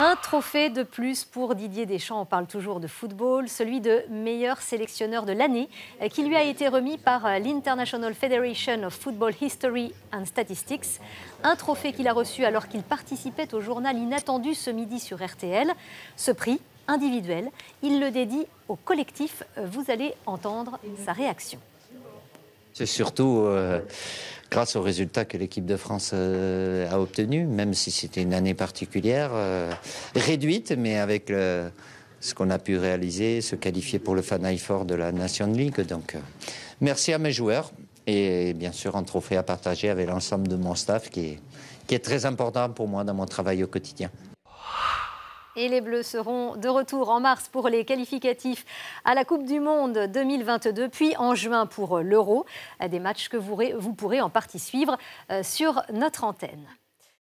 Un trophée de plus pour Didier Deschamps, on parle toujours de football, celui de meilleur sélectionneur de l'année, euh, qui lui a été remis par euh, l'International Federation of Football History and Statistics. Un trophée qu'il a reçu alors qu'il participait au journal Inattendu ce midi sur RTL. Ce prix, individuel, il le dédie au collectif. Euh, vous allez entendre sa réaction. C'est surtout grâce aux résultats que l'équipe de France euh, a obtenus, même si c'était une année particulière, euh, réduite, mais avec ce qu'on a pu réaliser, se qualifier pour le Final Four de la Nation League. Donc, euh, merci à mes joueurs et bien sûr un trophée à partager avec l'ensemble de mon staff qui est très important pour moi dans mon travail au quotidien. Et les Bleus seront de retour en mars pour les qualificatifs à la Coupe du Monde 2022, puis en juin pour l'Euro. Des matchs que vous, pourrez en partie suivre euh, sur notre antenne.